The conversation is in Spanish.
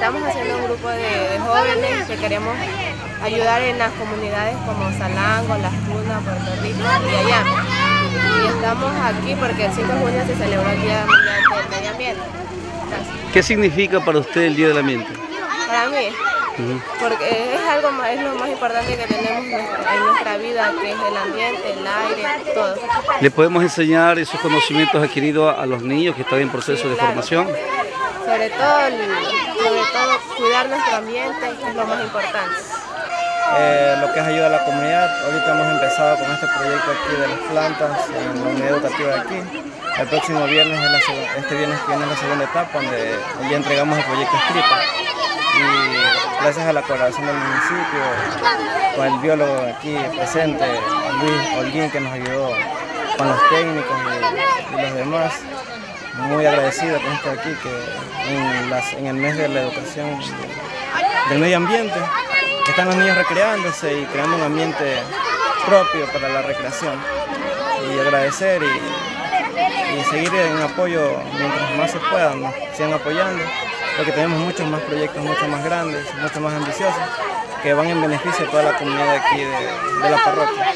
Estamos haciendo un grupo de, jóvenes que queremos ayudar en las comunidades como Salango, Las Tunas, Puerto Rico y allá. Y estamos aquí porque el 5 de junio se celebró el Día Mundial del Medio Ambiente. ¿Qué significa para usted el Día del Ambiente? Para mí, porque es algo más, es lo más importante que tenemos en nuestra vida, que es el ambiente, el aire, todo. ¿Le podemos enseñar esos conocimientos adquiridos a los niños que están en proceso de formación? Sobre todo, sobre todo cuidar nuestro ambiente es lo más importante. Eh, lo que es ayuda a la comunidad. Ahorita hemos empezado con este proyecto aquí de las plantas en la unidad educativa de aquí. El próximo viernes, este viernes que viene la segunda etapa donde ya entregamos el proyecto escrito. Y gracias a la colaboración del municipio, con el biólogo aquí presente, Luis Holguín, que nos ayudó con los técnicos y, los demás, muy agradecido con esto aquí, que en, el mes de la educación del medio ambiente, están los niños recreándose y creando un ambiente propio para la recreación. Y agradecer y, seguir en apoyo mientras más se pueda, nos sigan apoyando, porque tenemos muchos más proyectos, mucho más grandes, mucho más ambiciosos, que van en beneficio de toda la comunidad aquí de la parroquia.